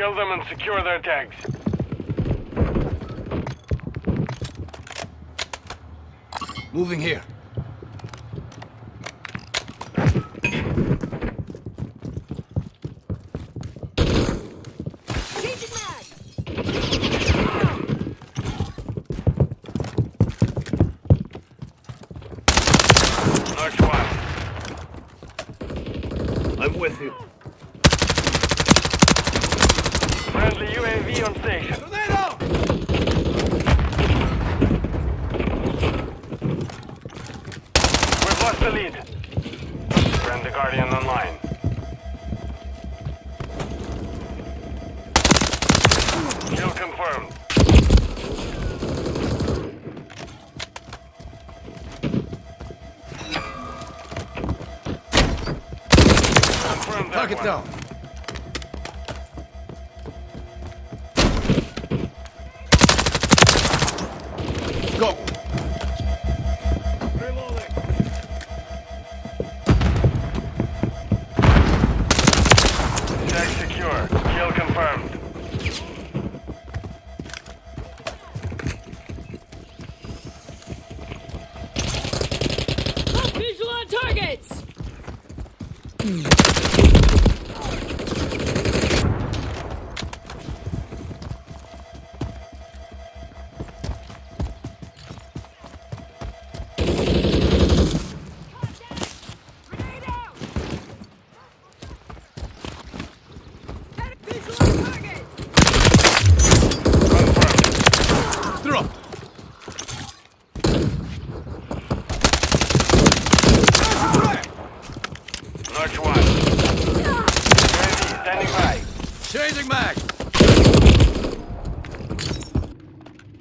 Kill them and secure their tags. Moving here. Changing mag! March one. I'm with you. Friendly UAV on station. We've lost the lead. Friendly Guardian online. Kill. Confirmed Target down.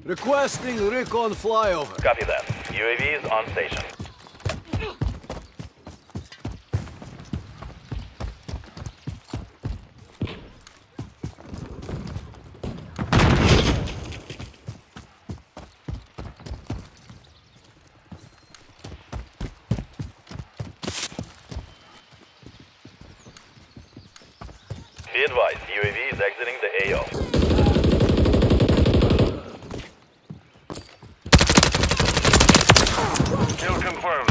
Requesting recon flyover. Copy that. UAV is on station. Be advised, UAV is exiting the AO. Kill confirmed.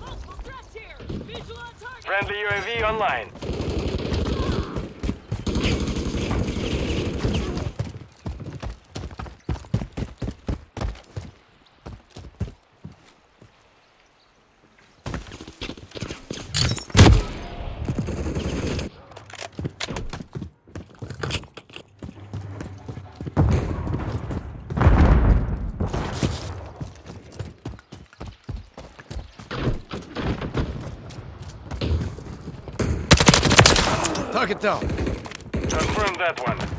Multiple threats here! Visual on target! Friendly UAV online. Target down. Confirm that one.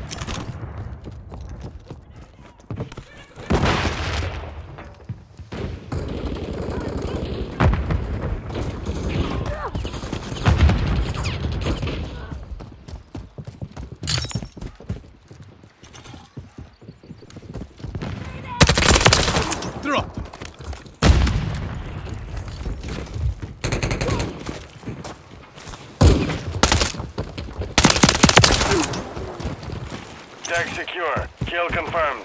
Tag secure. Kill confirmed.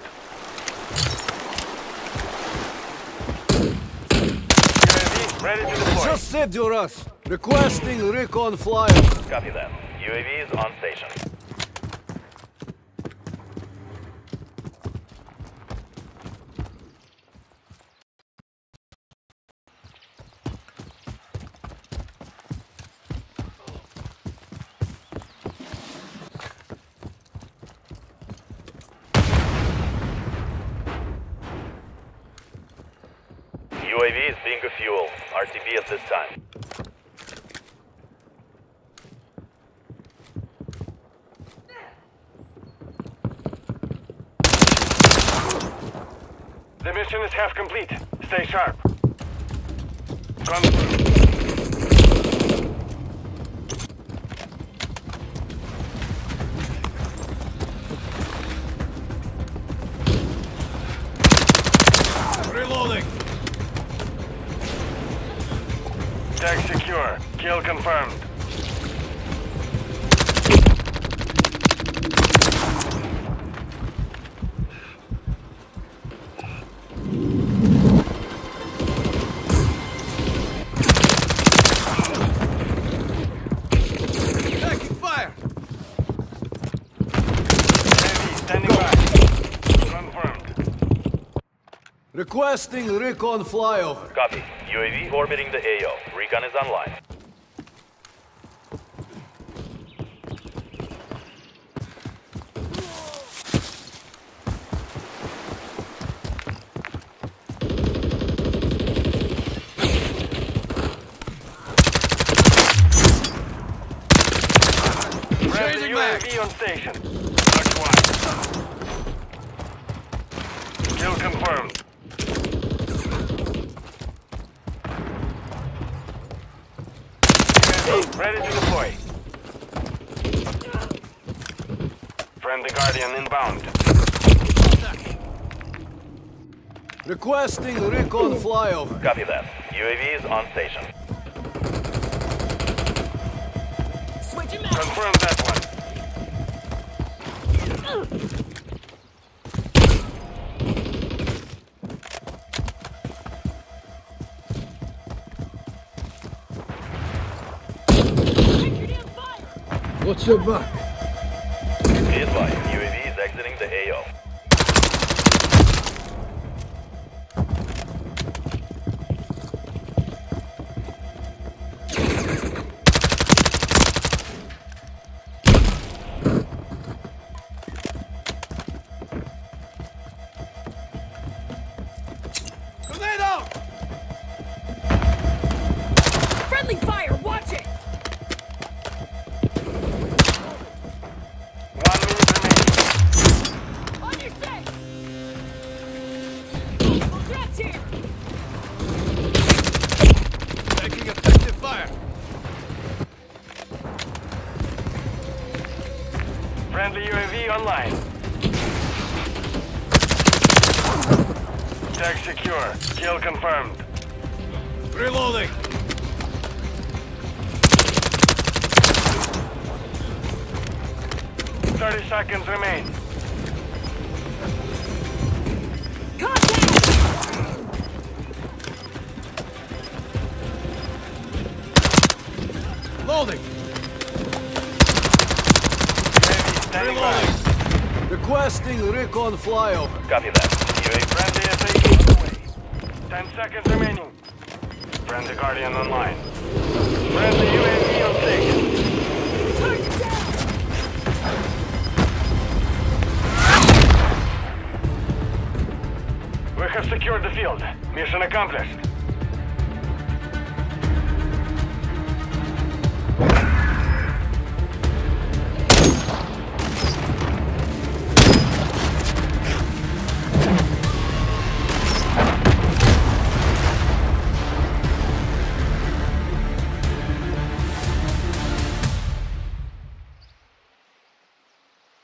UAV ready to deploy. Just saved your. Requesting recon flyover. Copy that. UAV is on station. UAV is bingo fuel. RTB at this time. The mission is half complete. Stay sharp. Gone through. Reloading. Tag secure. Kill confirmed. Requesting recon flyover. Copy. UAV orbiting the AO. Recon is online. Friendly Changing UAV back. on station. Mark one. Kill confirmed. UAV ready to deploy. Friendly Guardian inbound. Requesting recon flyover. Copy that. UAV is on station. Switching back. Confirm that one. What's your back? Be advised, UAV is exiting the AO. Friendly fire. Friendly UAV online. Tag secure. Kill confirmed. Reloading. Thirty seconds remain. Contact. Loading. UAV standing by. Requesting recon flyover. Copy that. UAV Friendly SAE on the way. Ten seconds remaining. Friendly Guardian online. Friendly UAV on station. We have secured the field. Mission accomplished.